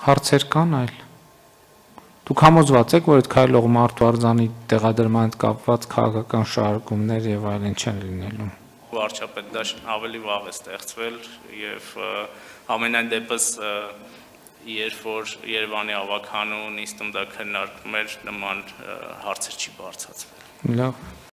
Հարցեր կան այլ։ Դուք համոզված եք, որ այդ քայլող մարդու արձանի տեղադրման հետ կապված քաղաքական շարժումներ եւ այլն չեն լինելու։ Վարչապետ դա ավելի վաղ է ստեղծվել եւ ամենայն դեպս երբ որ Երևանի ավականու նիստում դա քննարկվում էր նման հարցեր չի բարձրացվել։ Լավ